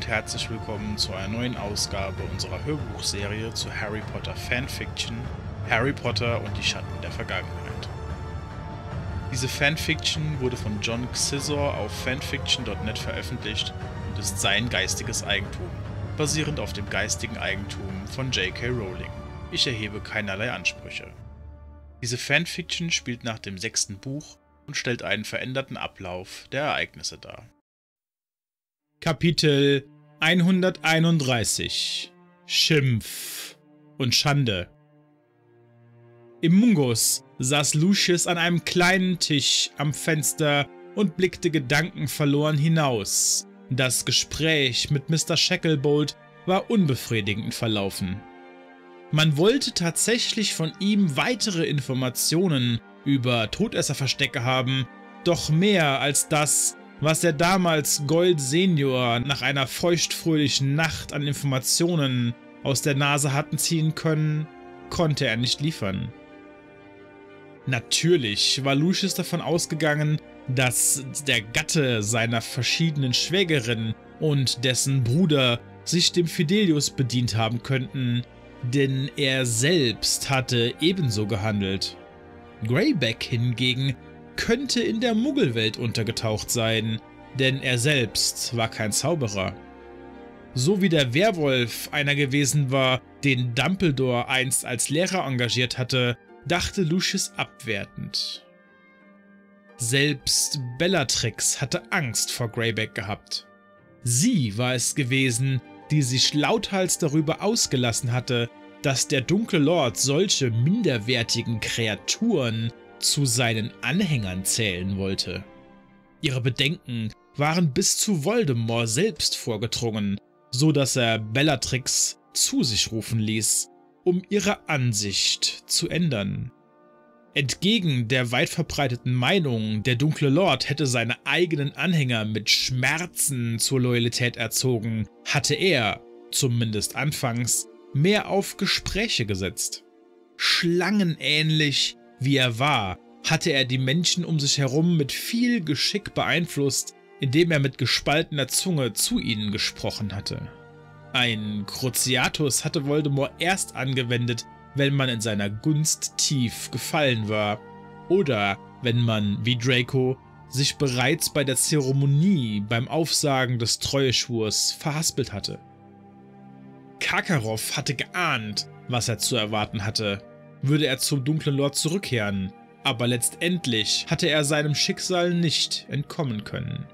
Und herzlich willkommen zu einer neuen Ausgabe unserer Hörbuchserie zu Harry Potter Fanfiction Harry Potter und die Schatten der Vergangenheit. Diese Fanfiction wurde von John Xizor auf fanfiction.net veröffentlicht und ist sein geistiges Eigentum, basierend auf dem geistigen Eigentum von J.K. Rowling. Ich erhebe keinerlei Ansprüche. Diese Fanfiction spielt nach dem sechsten Buch und stellt einen veränderten Ablauf der Ereignisse dar. Kapitel 131 Schimpf und Schande Im Mungus saß Lucius an einem kleinen Tisch am Fenster und blickte gedankenverloren hinaus. Das Gespräch mit Mr. Shacklebolt war unbefriedigend verlaufen. Man wollte tatsächlich von ihm weitere Informationen über Todesserverstecke haben, doch mehr als das, was der damals Gold Senior nach einer feuchtfröhlichen Nacht an Informationen aus der Nase hatten ziehen können, konnte er nicht liefern. Natürlich war Lucius davon ausgegangen, dass der Gatte seiner verschiedenen Schwägerin und dessen Bruder sich dem Fidelius bedient haben könnten, denn er selbst hatte ebenso gehandelt. Greyback hingegen könnte in der Muggelwelt untergetaucht sein, denn er selbst war kein Zauberer. So wie der Werwolf einer gewesen war, den Dumbledore einst als Lehrer engagiert hatte, dachte Lucius abwertend. Selbst Bellatrix hatte Angst vor Greyback gehabt. Sie war es gewesen, die sich lauthals darüber ausgelassen hatte, dass der dunkle Lord solche minderwertigen Kreaturen zu seinen Anhängern zählen wollte. Ihre Bedenken waren bis zu Voldemort selbst vorgedrungen, so dass er Bellatrix zu sich rufen ließ, um ihre Ansicht zu ändern. Entgegen der weit verbreiteten Meinung, der dunkle Lord hätte seine eigenen Anhänger mit Schmerzen zur Loyalität erzogen, hatte er, zumindest anfangs, mehr auf Gespräche gesetzt. Schlangenähnlich wie er war, hatte er die Menschen um sich herum mit viel Geschick beeinflusst, indem er mit gespaltener Zunge zu ihnen gesprochen hatte. Ein Cruciatus hatte Voldemort erst angewendet, wenn man in seiner Gunst tief gefallen war, oder wenn man, wie Draco, sich bereits bei der Zeremonie beim Aufsagen des Treueschwurs verhaspelt hatte. Karkaroff hatte geahnt, was er zu erwarten hatte, würde er zum dunklen Lord zurückkehren, aber letztendlich hatte er seinem Schicksal nicht entkommen können.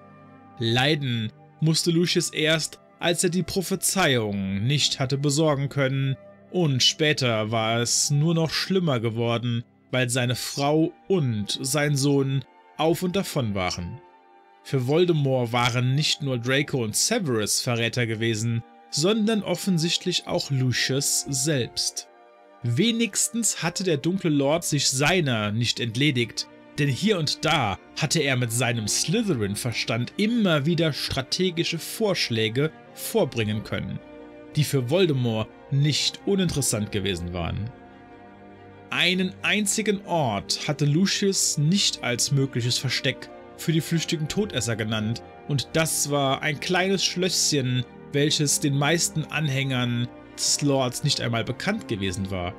Leiden musste Lucius erst, als er die Prophezeiung nicht hatte besorgen können, und später war es nur noch schlimmer geworden, weil seine Frau und sein Sohn auf und davon waren. Für Voldemort waren nicht nur Draco und Severus Verräter gewesen, sondern offensichtlich auch Lucius selbst. Wenigstens hatte der dunkle Lord sich seiner nicht entledigt, denn hier und da hatte er mit seinem Slytherin-Verstand immer wieder strategische Vorschläge vorbringen können, die für Voldemort nicht uninteressant gewesen waren. Einen einzigen Ort hatte Lucius nicht als mögliches Versteck für die flüchtigen Todesser genannt, und das war ein kleines Schlösschen, welches den meisten Anhängern Lords nicht einmal bekannt gewesen war.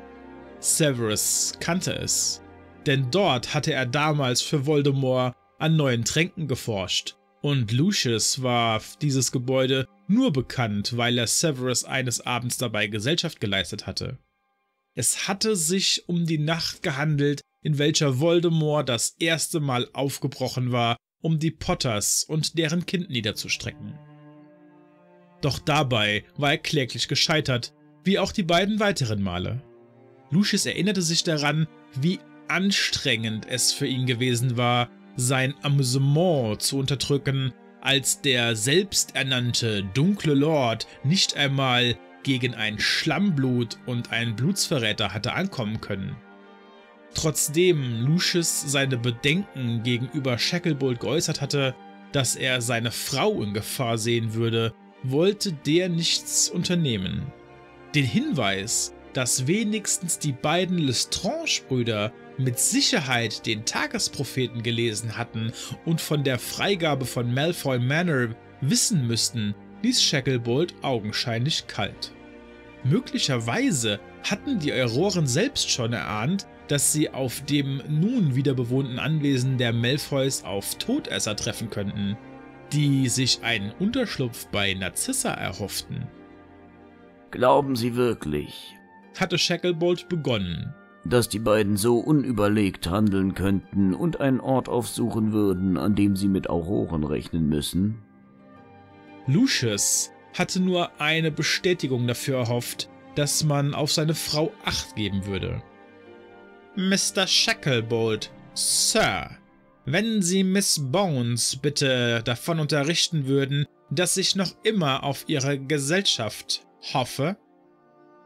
Severus kannte es, denn dort hatte er damals für Voldemort an neuen Tränken geforscht, und Lucius war dieses Gebäude nur bekannt, weil er Severus eines Abends dabei Gesellschaft geleistet hatte. Es hatte sich um die Nacht gehandelt, in welcher Voldemort das erste Mal aufgebrochen war, um die Potters und deren Kind niederzustrecken. Doch dabei war er kläglich gescheitert, wie auch die beiden weiteren Male. Lucius erinnerte sich daran, wie anstrengend es für ihn gewesen war, sein Amüsement zu unterdrücken, als der selbsternannte dunkle Lord nicht einmal gegen ein Schlammblut und einen Blutsverräter hatte ankommen können. Trotzdem Lucius seine Bedenken gegenüber Shacklebolt geäußert hatte, dass er seine Frau in Gefahr sehen würde, wollte der nichts unternehmen. Den Hinweis, dass wenigstens die beiden Lestrange-Brüder mit Sicherheit den Tagespropheten gelesen hatten und von der Freigabe von Malfoy Manor wissen müssten, ließ Shacklebolt augenscheinlich kalt. Möglicherweise hatten die Auroren selbst schon erahnt, dass sie auf dem nun wieder bewohnten Anwesen der Malfoys auf Todesser treffen könnten, die sich einen Unterschlupf bei Narzissa erhofften. Glauben Sie wirklich, hatte Shacklebolt begonnen, dass die beiden so unüberlegt handeln könnten und einen Ort aufsuchen würden, an dem sie mit Auroren rechnen müssen? Lucius hatte nur eine Bestätigung dafür erhofft, dass man auf seine Frau Acht geben würde. Mr. Shacklebolt, Sir, wenn Sie Miss Bones bitte davon unterrichten würden, dass ich noch immer auf Ihre Gesellschaft hoffe,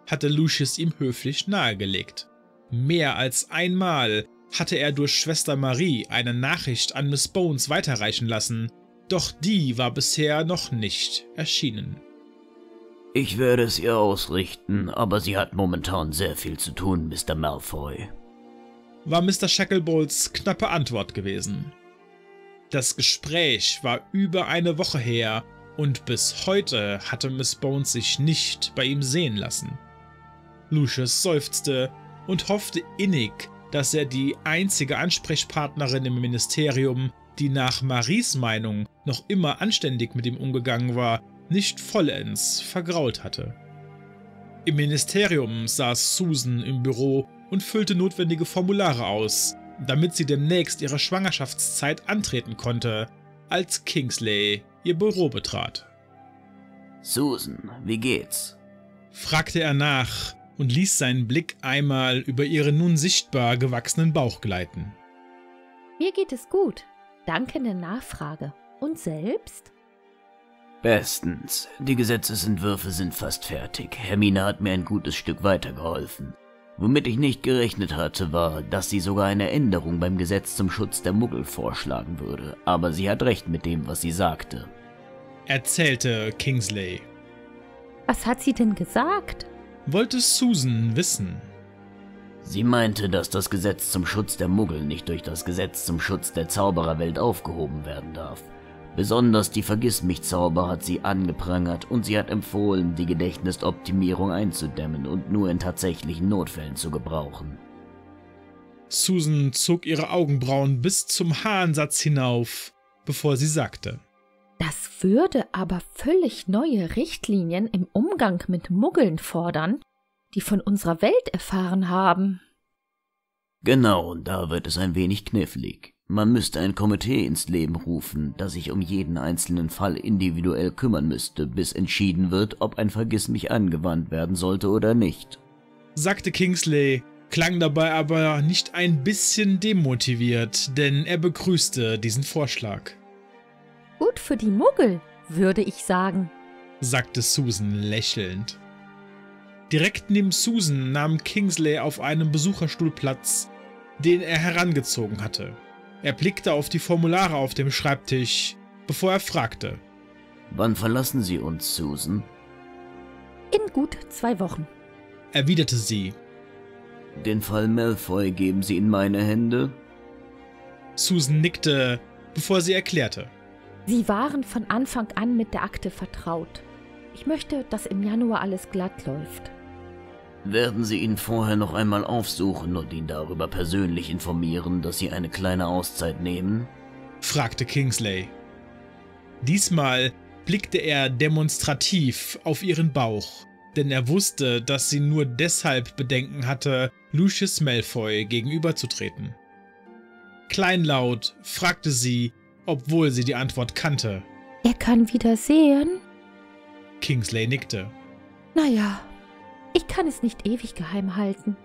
hatte Lucius ihm höflich nahegelegt. Mehr als einmal hatte er durch Schwester Marie eine Nachricht an Miss Bones weiterreichen lassen, doch die war bisher noch nicht erschienen. Ich werde es ihr ausrichten, aber sie hat momentan sehr viel zu tun, Mr. Malfoy. War Mr. Shacklebolts knappe Antwort gewesen. Das Gespräch war über eine Woche her und bis heute hatte Miss Bones sich nicht bei ihm sehen lassen. Lucius seufzte und hoffte innig, dass er die einzige Ansprechpartnerin im Ministerium, die nach Maries Meinung noch immer anständig mit ihm umgegangen war, nicht vollends vergrault hatte. Im Ministerium saß Susan im Büro und füllte notwendige Formulare aus, damit sie demnächst ihre Schwangerschaftszeit antreten konnte, als Kingsley ihr Büro betrat. Susan, wie geht's? fragte er nach, und ließ seinen Blick einmal über ihren nun sichtbar gewachsenen Bauch gleiten. Mir geht es gut. Danke der Nachfrage. Und selbst? Bestens. Die Gesetzesentwürfe sind fast fertig. Hermine hat mir ein gutes Stück weitergeholfen. Womit ich nicht gerechnet hatte, war, dass sie sogar eine Änderung beim Gesetz zum Schutz der Muggel vorschlagen würde. Aber sie hat recht mit dem, was sie sagte. Erzählte Kingsley. Was hat sie denn gesagt? wollte Susan wissen. Sie meinte, dass das Gesetz zum Schutz der Muggel nicht durch das Gesetz zum Schutz der Zaubererwelt aufgehoben werden darf. Besonders die Vergissmich-Zauber hat sie angeprangert und sie hat empfohlen, die Gedächtnisoptimierung einzudämmen und nur in tatsächlichen Notfällen zu gebrauchen. Susan zog ihre Augenbrauen bis zum Haarensatz hinauf, bevor sie sagte. Das würde aber völlig neue Richtlinien im Umgang mit Muggeln fordern, die von unserer Welt erfahren haben. Genau, und da wird es ein wenig knifflig. Man müsste ein Komitee ins Leben rufen, das sich um jeden einzelnen Fall individuell kümmern müsste, bis entschieden wird, ob ein Vergissmich angewandt werden sollte oder nicht. Sagte Kingsley, klang dabei aber nicht ein bisschen demotiviert, denn er begrüßte diesen Vorschlag. Gut für die Muggel, würde ich sagen, sagte Susan lächelnd. Direkt neben Susan nahm Kingsley auf einem Besucherstuhl Platz, den er herangezogen hatte. Er blickte auf die Formulare auf dem Schreibtisch, bevor er fragte. Wann verlassen Sie uns, Susan? In gut zwei Wochen, erwiderte sie. Den Fall Malfoy geben Sie in meine Hände? Susan nickte, bevor sie erklärte. Sie waren von Anfang an mit der Akte vertraut. Ich möchte, dass im Januar alles glatt läuft. Werden Sie ihn vorher noch einmal aufsuchen und ihn darüber persönlich informieren, dass Sie eine kleine Auszeit nehmen? fragte Kingsley. Diesmal blickte er demonstrativ auf ihren Bauch, denn er wusste, dass sie nur deshalb Bedenken hatte, Lucius Malfoy gegenüberzutreten. Kleinlaut fragte sie, obwohl sie die Antwort kannte. Er kann wieder sehen? Kingsley nickte. Naja, ich kann es nicht ewig geheim halten.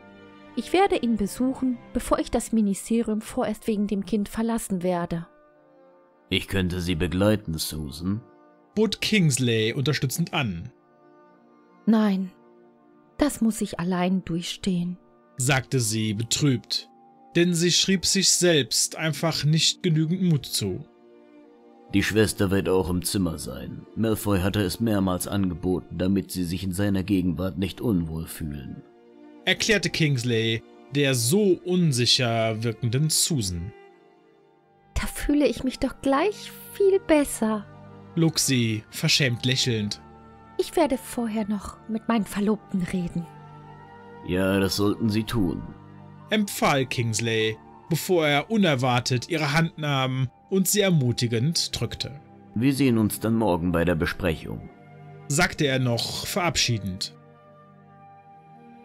Ich werde ihn besuchen, bevor ich das Ministerium vorerst wegen dem Kind verlassen werde. Ich könnte Sie begleiten, Susan, bot Kingsley unterstützend an. Nein, das muss ich allein durchstehen, sagte sie betrübt denn sie schrieb sich selbst einfach nicht genügend Mut zu. Die Schwester wird auch im Zimmer sein. Malfoy hatte es mehrmals angeboten, damit sie sich in seiner Gegenwart nicht unwohl fühlen. Erklärte Kingsley der so unsicher wirkenden Susan. Da fühle ich mich doch gleich viel besser. log sie, verschämt lächelnd. Ich werde vorher noch mit meinen Verlobten reden. Ja, das sollten Sie tun. Empfahl Kingsley, bevor er unerwartet ihre Hand nahm und sie ermutigend drückte. Wir sehen uns dann morgen bei der Besprechung. sagte er noch verabschiedend.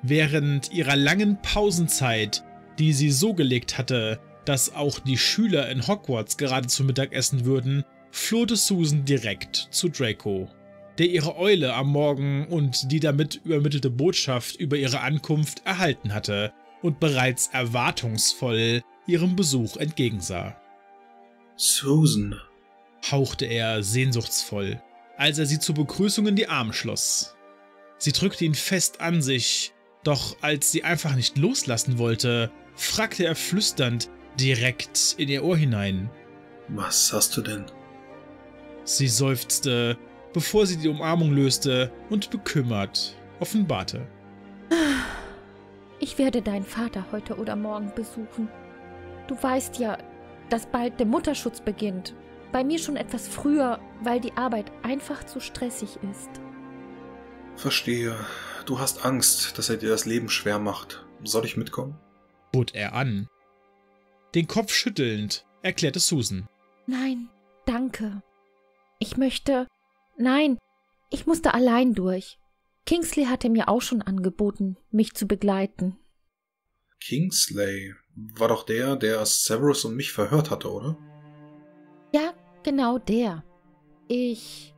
Während ihrer langen Pausenzeit, die sie so gelegt hatte, dass auch die Schüler in Hogwarts gerade zu Mittag essen würden, flohte Susan direkt zu Draco, der ihre Eule am Morgen und die damit übermittelte Botschaft über ihre Ankunft erhalten hatte und bereits erwartungsvoll ihrem Besuch entgegensah. Susan. hauchte er sehnsuchtsvoll, als er sie zur Begrüßung in die Arme schloss. Sie drückte ihn fest an sich, doch als sie einfach nicht loslassen wollte, fragte er flüsternd direkt in ihr Ohr hinein. Was hast du denn? Sie seufzte, bevor sie die Umarmung löste und bekümmert offenbarte. Ich werde deinen Vater heute oder morgen besuchen. Du weißt ja, dass bald der Mutterschutz beginnt. Bei mir schon etwas früher, weil die Arbeit einfach zu stressig ist. Verstehe. Du hast Angst, dass er dir das Leben schwer macht. Soll ich mitkommen? bot er an. Den Kopf schüttelnd erklärte Susan. Nein, danke. Ich möchte. Nein, ich musste allein durch. Kingsley hatte mir auch schon angeboten, mich zu begleiten. Kingsley war doch der, der Severus und mich verhört hatte, oder? Ja, genau der. Ich.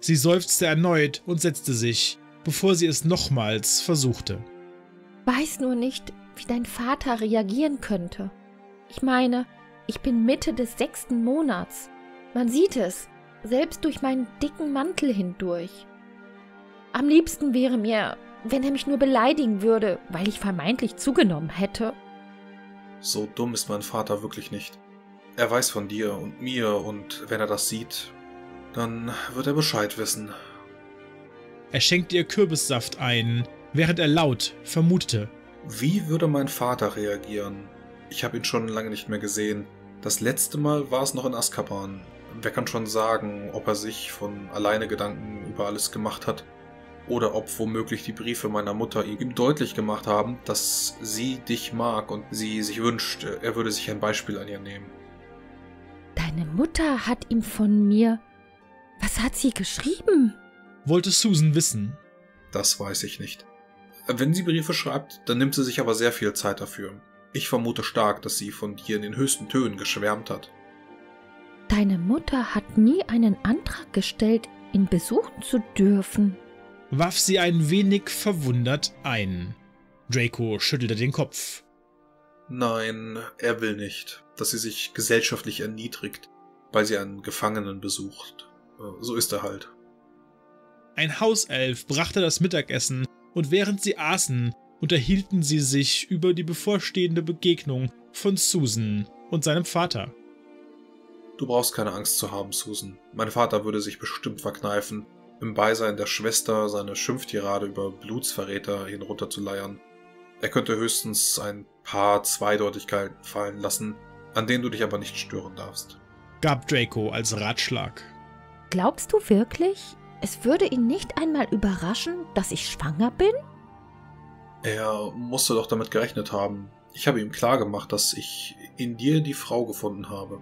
Sie seufzte erneut und setzte sich, bevor sie es nochmals versuchte. weiß nur nicht, wie dein Vater reagieren könnte. Ich meine, ich bin Mitte des sechsten Monats. Man sieht es, selbst durch meinen dicken Mantel hindurch. Am liebsten wäre mir, wenn er mich nur beleidigen würde, weil ich vermeintlich zugenommen hätte. So dumm ist mein Vater wirklich nicht. Er weiß von dir und mir und wenn er das sieht, dann wird er Bescheid wissen. Er schenkte ihr Kürbissaft ein, während er laut vermutete. Wie würde mein Vater reagieren? Ich habe ihn schon lange nicht mehr gesehen. Das letzte Mal war es noch in Azkaban. Wer kann schon sagen, ob er sich von alleine Gedanken über alles gemacht hat? Oder ob womöglich die Briefe meiner Mutter ihm deutlich gemacht haben, dass sie dich mag und sie sich wünscht, er würde sich ein Beispiel an ihr nehmen. Deine Mutter hat ihm von mir. Was hat sie geschrieben? Wollte Susan wissen. Das weiß ich nicht. Wenn sie Briefe schreibt, dann nimmt sie sich aber sehr viel Zeit dafür. Ich vermute stark, dass sie von dir in den höchsten Tönen geschwärmt hat. Deine Mutter hat nie einen Antrag gestellt, ihn besuchen zu dürfen. Warf sie ein wenig verwundert ein. Draco schüttelte den Kopf. Nein, er will nicht, dass sie sich gesellschaftlich erniedrigt, weil sie einen Gefangenen besucht. Äh, So ist er halt. Ein Hauself brachte das Mittagessen und während sie aßen, unterhielten sie sich über die bevorstehende Begegnung von Susan und seinem Vater. Du brauchst keine Angst zu haben, Susan. Mein Vater würde sich bestimmt verkneifen, im Beisein der Schwester seine Schimpftirade über Blutsverräter hinunterzuleiern. Er könnte höchstens ein paar Zweideutigkeiten fallen lassen, an denen du dich aber nicht stören darfst. gab Draco als Ratschlag. Glaubst du wirklich, es würde ihn nicht einmal überraschen, dass ich schwanger bin? Er musste doch damit gerechnet haben. Ich habe ihm klargemacht, dass ich in dir die Frau gefunden habe.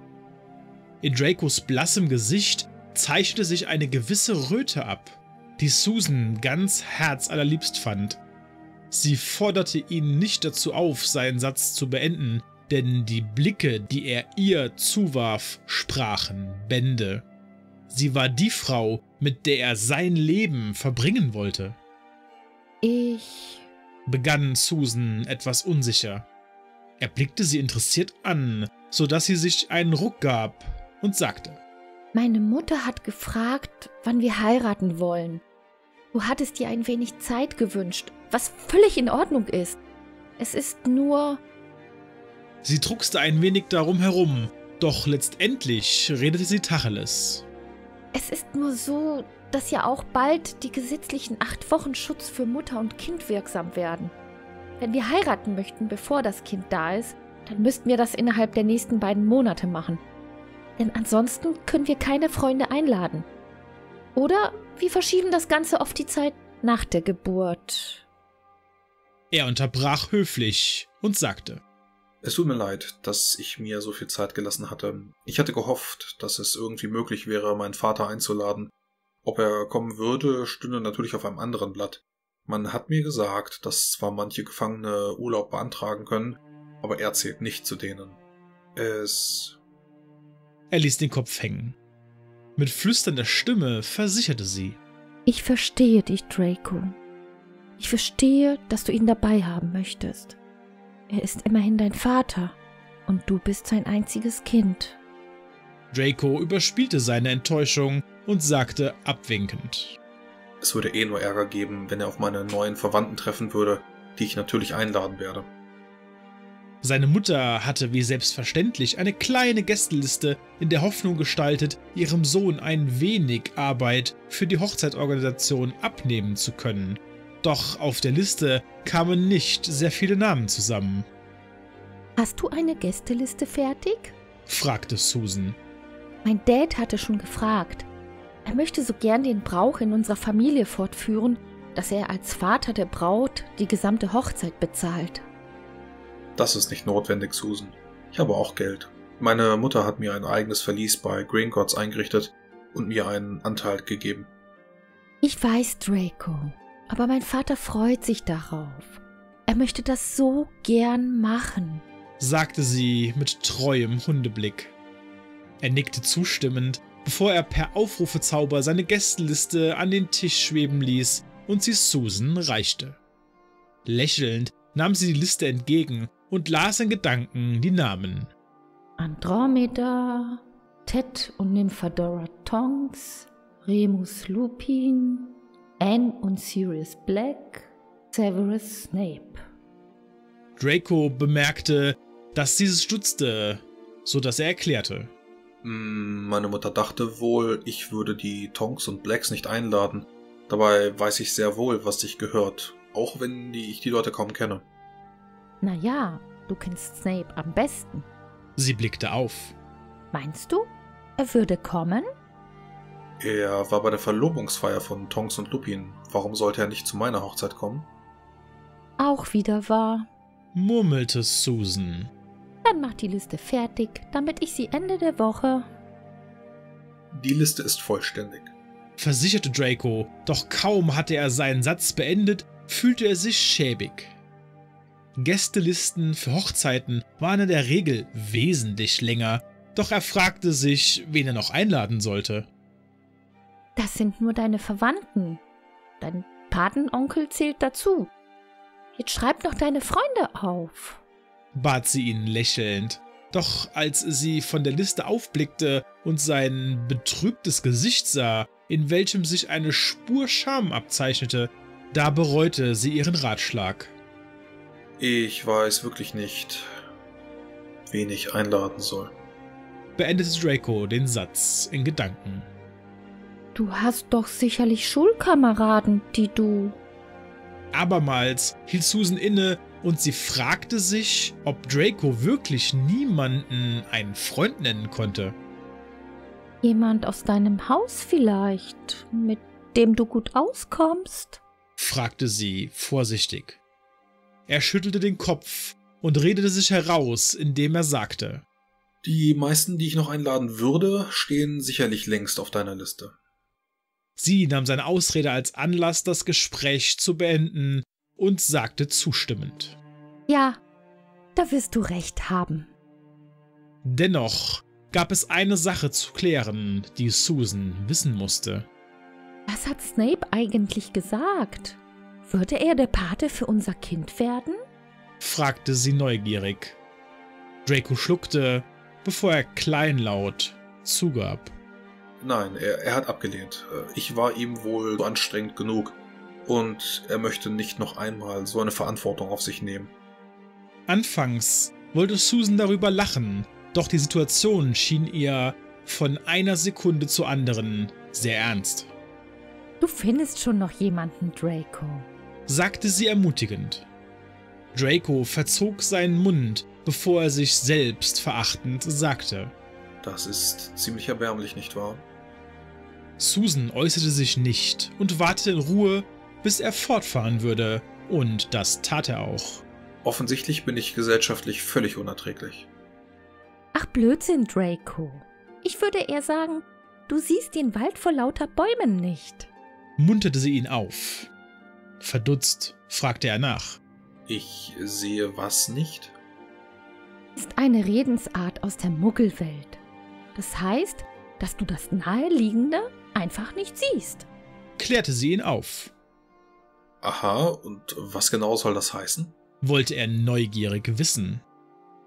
In Dracos blassem Gesicht zeichnete sich eine gewisse Röte ab, die Susan ganz herzallerliebst fand. Sie forderte ihn nicht dazu auf, seinen Satz zu beenden, denn die Blicke, die er ihr zuwarf, sprachen Bände. Sie war die Frau, mit der er sein Leben verbringen wollte, Ich. begann Susan etwas unsicher. Er blickte sie interessiert an, sodass sie sich einen Ruck gab und sagte, Meine Mutter hat gefragt, wann wir heiraten wollen. Du hattest dir ein wenig Zeit gewünscht, was völlig in Ordnung ist. Es ist nur. Sie druckste ein wenig darum herum, doch letztendlich redete sie Tacheles. Es ist nur so, dass ja auch bald die gesetzlichen acht Wochen Schutz für Mutter und Kind wirksam werden. Wenn wir heiraten möchten, bevor das Kind da ist, dann müssten wir das innerhalb der nächsten beiden Monate machen. Denn ansonsten können wir keine Freunde einladen. Oder wir verschieben das Ganze auf die Zeit nach der Geburt. Er unterbrach höflich und sagte, Es tut mir leid, dass ich mir so viel Zeit gelassen hatte. Ich hatte gehofft, dass es irgendwie möglich wäre, meinen Vater einzuladen. Ob er kommen würde, stünde natürlich auf einem anderen Blatt. Man hat mir gesagt, dass zwar manche Gefangene Urlaub beantragen können, aber er zählt nicht zu denen. Es. Er ließ den Kopf hängen. Mit flüsternder Stimme versicherte sie. Ich verstehe dich, Draco. Ich verstehe, dass du ihn dabei haben möchtest. Er ist immerhin dein Vater und du bist sein einziges Kind. Draco überspielte seine Enttäuschung und sagte abwinkend. Es würde eh nur Ärger geben, wenn er auf meine neuen Verwandten treffen würde, die ich natürlich einladen werde. Seine Mutter hatte wie selbstverständlich eine kleine Gästeliste in der Hoffnung gestaltet, ihrem Sohn ein wenig Arbeit für die Hochzeitorganisation abnehmen zu können. Doch auf der Liste kamen nicht sehr viele Namen zusammen. Hast du eine Gästeliste fertig? fragte Susan. Mein Dad hatte schon gefragt. Er möchte so gern den Brauch in unserer Familie fortführen, dass er als Vater der Braut die gesamte Hochzeit bezahlt. Das ist nicht notwendig, Susan. Ich habe auch Geld. Meine Mutter hat mir ein eigenes Verlies bei Green Gods eingerichtet und mir einen Anteil gegeben. Ich weiß, Draco, aber mein Vater freut sich darauf. Er möchte das so gern machen, sagte sie mit treuem Hundeblick. Er nickte zustimmend, bevor er per Aufrufezauber seine Gästeliste an den Tisch schweben ließ und sie Susan reichte. Lächelnd nahm sie die Liste entgegen und las in Gedanken die Namen. Andromeda, Ted und Nymphadora Tonks, Remus Lupin, Anne und Sirius Black, Severus Snape. Draco bemerkte, dass dieses stutzte, so dass er erklärte. Hm, meine Mutter dachte wohl, ich würde die Tonks und Blacks nicht einladen. Dabei weiß ich sehr wohl, was dich gehört, auch wenn ich die Leute kaum kenne. Naja, du kennst Snape am besten. Sie blickte auf. Meinst du, er würde kommen? Er war bei der Verlobungsfeier von Tonks und Lupin. Warum sollte er nicht zu meiner Hochzeit kommen? Auch wieder wahr, murmelte Susan. Dann mach die Liste fertig, damit ich sie Ende der Woche. Die Liste ist vollständig, versicherte Draco, doch kaum hatte er seinen Satz beendet, fühlte er sich schäbig. Gästelisten für Hochzeiten waren in der Regel wesentlich länger, doch er fragte sich, wen er noch einladen sollte. Das sind nur deine Verwandten. Dein Patenonkel zählt dazu. Jetzt schreib noch deine Freunde auf, bat sie ihn lächelnd. Doch als sie von der Liste aufblickte und sein betrübtes Gesicht sah, in welchem sich eine Spur Scham abzeichnete, da bereute sie ihren Ratschlag. Ich weiß wirklich nicht, wen ich einladen soll. Beendete Draco den Satz in Gedanken. Du hast doch sicherlich Schulkameraden, die du. Abermals hielt Susan inne und sie fragte sich, ob Draco wirklich niemanden einen Freund nennen konnte. Jemand aus deinem Haus vielleicht, mit dem du gut auskommst? fragte sie vorsichtig. Er schüttelte den Kopf und redete sich heraus, indem er sagte: Die meisten, die ich noch einladen würde, stehen sicherlich längst auf deiner Liste. Sie nahm seine Ausrede als Anlass, das Gespräch zu beenden und sagte zustimmend. Ja, da wirst du recht haben. Dennoch gab es eine Sache zu klären, die Susan wissen musste. Was hat Snape eigentlich gesagt? Würde er der Pate für unser Kind werden? fragte sie neugierig. Draco schluckte, bevor er kleinlaut zugab. Nein, er, er hat abgelehnt. Äh, ich war ihm wohl so anstrengend genug. Und er möchte nicht noch einmal so eine Verantwortung auf sich nehmen. Anfangs wollte Susan darüber lachen, doch die Situation schien ihr von einer Sekunde zur anderen sehr ernst. Du findest schon noch jemanden, Draco, sagte sie ermutigend. Draco verzog seinen Mund, bevor er sich selbst verachtend sagte. Das ist ziemlich erbärmlich, nicht wahr? Susan äußerte sich nicht und wartete in Ruhe, bis er fortfahren würde, und das tat er auch. Offensichtlich bin ich gesellschaftlich völlig unerträglich. Ach Blödsinn, Draco. Ich würde eher sagen, du siehst den Wald vor lauter Bäumen nicht. Munterte sie ihn auf. Verdutzt fragte er nach. Ich sehe was nicht? Ist eine Redensart aus der Muggelwelt. Das heißt, dass du das Naheliegende einfach nicht siehst. Klärte sie ihn auf. Aha, und was genau soll das heißen? Wollte er neugierig wissen.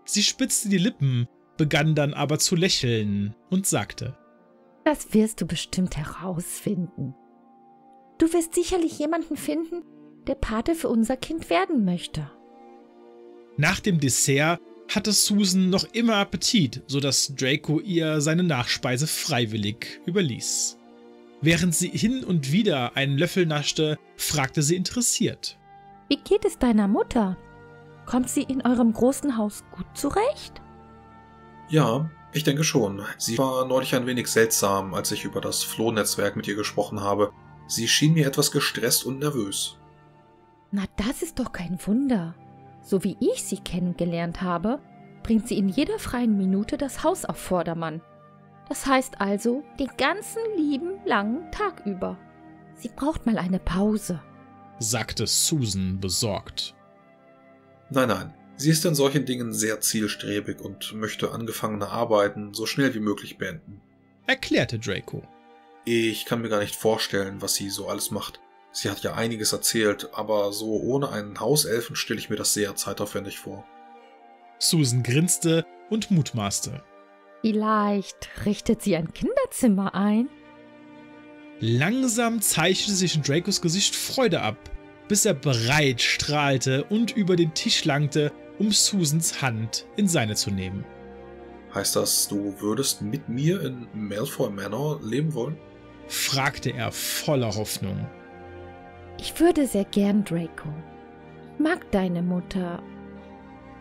Sie spitzte die Lippen, begann dann aber zu lächeln und sagte: Das wirst du bestimmt herausfinden. Du wirst sicherlich jemanden finden, der Pate für unser Kind werden möchte. Nach dem Dessert hatte Susan noch immer Appetit, sodass Draco ihr seine Nachspeise freiwillig überließ. Während sie hin und wieder einen Löffel naschte, fragte sie interessiert. Wie geht es deiner Mutter? Kommt sie in eurem großen Haus gut zurecht? Ja, ich denke schon. Sie war neulich ein wenig seltsam, als ich über das Flohnetzwerk mit ihr gesprochen habe. Sie schien mir etwas gestresst und nervös. Na, das ist doch kein Wunder. So wie ich sie kennengelernt habe, bringt sie in jeder freien Minute das Haus auf Vordermann. Das heißt also den ganzen lieben langen Tag über. Sie braucht mal eine Pause, sagte Susan besorgt. Nein, nein, sie ist in solchen Dingen sehr zielstrebig und möchte angefangene Arbeiten so schnell wie möglich beenden. Erklärte Draco. Ich kann mir gar nicht vorstellen, was sie so alles macht. Sie hat ja einiges erzählt, aber so ohne einen Hauselfen stelle ich mir das sehr zeitaufwendig vor. Susan grinste und mutmaßte. Vielleicht richtet sie ein Kinderzimmer ein? Langsam zeichnete sich in Dracos Gesicht Freude ab, bis er bereit strahlte und über den Tisch langte, um Susans Hand in seine zu nehmen. Heißt das, du würdest mit mir in Malfoy Manor leben wollen? Fragte er voller Hoffnung. Ich würde sehr gern, Draco. Mag deine Mutter.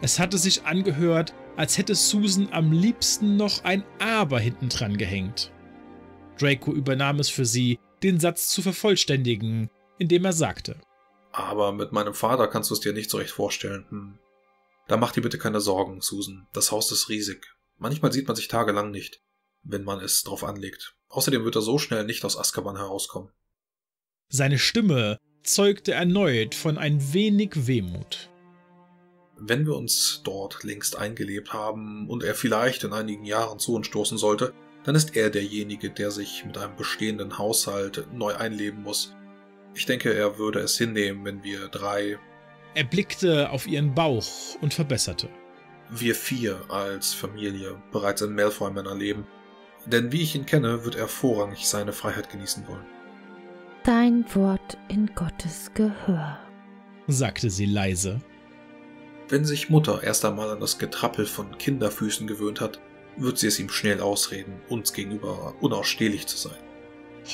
Es hatte sich angehört, als hätte Susan am liebsten noch ein Aber hintendran gehängt. Draco übernahm es für sie, den Satz zu vervollständigen, indem er sagte: Aber mit meinem Vater kannst du es dir nicht so recht vorstellen. Hm. Da mach dir bitte keine Sorgen, Susan. Das Haus ist riesig. Manchmal sieht man sich tagelang nicht, wenn man es drauf anlegt. Außerdem wird er so schnell nicht aus Azkaban herauskommen. Seine Stimme zeugte erneut von ein wenig Wehmut. Wenn wir uns dort längst eingelebt haben und er vielleicht in einigen Jahren zu uns stoßen sollte, dann ist er derjenige, der sich mit einem bestehenden Haushalt neu einleben muss. Ich denke, er würde es hinnehmen, wenn wir drei. Er blickte auf ihren Bauch und verbesserte. Wir vier als Familie bereits in Malfoy Manor leben. Denn wie ich ihn kenne, wird er vorrangig seine Freiheit genießen wollen. Dein Wort in Gottes Gehör, sagte sie leise. Wenn sich Mutter erst einmal an das Getrappel von Kinderfüßen gewöhnt hat, wird sie es ihm schnell ausreden, uns gegenüber unausstehlich zu sein.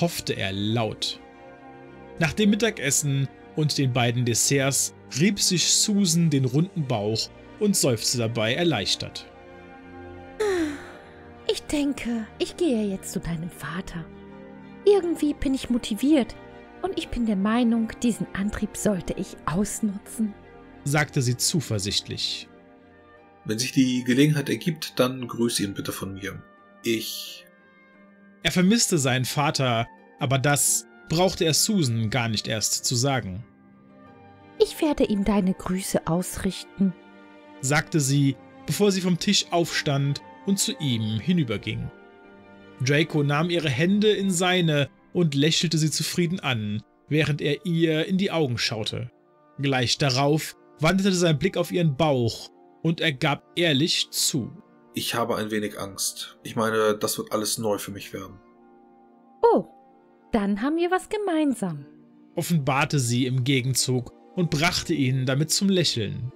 Hoffte er laut. Nach dem Mittagessen und den beiden Desserts rieb sich Susan den runden Bauch und seufzte dabei erleichtert. Ich denke, ich gehe jetzt zu deinem Vater. Irgendwie bin ich motiviert und ich bin der Meinung, diesen Antrieb sollte ich ausnutzen, sagte sie zuversichtlich. Wenn sich die Gelegenheit ergibt, dann grüße ihn bitte von mir. Ich. Er vermisste seinen Vater, aber das brauchte er Susan gar nicht erst zu sagen. Ich werde ihm deine Grüße ausrichten, sagte sie, bevor sie vom Tisch aufstand und zu ihm hinüberging. Draco nahm ihre Hände in seine und lächelte sie zufrieden an, während er ihr in die Augen schaute. Gleich darauf wanderte sein Blick auf ihren Bauch und er gab ehrlich zu. Ich habe ein wenig Angst. Ich meine, das wird alles neu für mich werden. Oh, dann haben wir was gemeinsam, offenbarte sie im Gegenzug und brachte ihn damit zum Lächeln.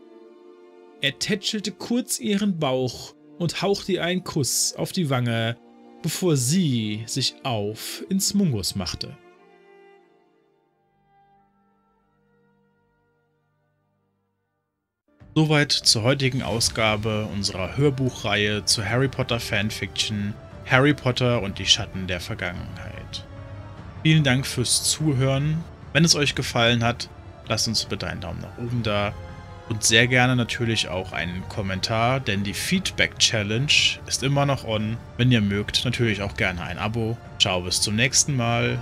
Er tätschelte kurz ihren Bauch und hauchte ihr einen Kuss auf die Wange, bevor sie sich auf ins Mungus machte. Soweit zur heutigen Ausgabe unserer Hörbuchreihe zu Harry Potter Fanfiction Harry Potter und die Schatten der Vergangenheit. Vielen Dank fürs Zuhören. Wenn es euch gefallen hat, lasst uns bitte einen Daumen nach oben da und sehr gerne natürlich auch einen Kommentar, denn die Feedback Challenge ist immer noch on. Wenn ihr mögt, natürlich auch gerne ein Abo. Ciao, bis zum nächsten Mal.